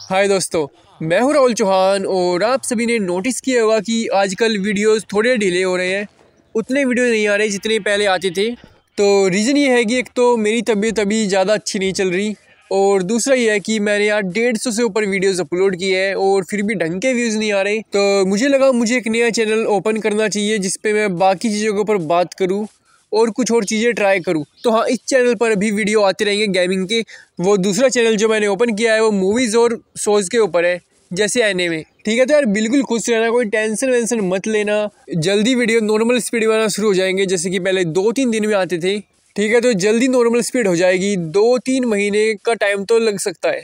हाय दोस्तों, मैं हूँ राहुल चौहान और आप सभी ने नोटिस किया होगा कि आजकल वीडियोस थोड़े डिले हो रहे हैं। उतने वीडियो नहीं आ रहे जितने पहले आते थे। तो रीज़न ये है कि एक तो मेरी तबीयत अभी ज़्यादा अच्छी नहीं चल रही और दूसरा ये है कि मैंने यार डेढ़ सौ से ऊपर वीडियोस अपलोड किए हैं और फिर भी ढंग के व्यूज़ नहीं आ रहे। तो मुझे लगा मुझे एक नया चैनल ओपन करना चाहिए जिस मैं बाकी चीज़ों के ऊपर बात करूँ। और कुछ और चीज़ें ट्राई करूँ। तो हाँ इस चैनल पर अभी वीडियो आते रहेंगे गेमिंग के। वो दूसरा चैनल जो मैंने ओपन किया है, वो मूवीज़ और शोज़ के ऊपर है, जैसे आने में ठीक है तो यार बिल्कुल खुश रहना, कोई टेंशन वेंशन मत लेना। जल्दी वीडियो नॉर्मल स्पीड में आना शुरू हो जाएँगे, जैसे कि पहले दो तीन दिन में आते थे। ठीक है तो जल्दी नॉर्मल स्पीड हो जाएगी। दो तीन महीने का टाइम तो लग सकता है।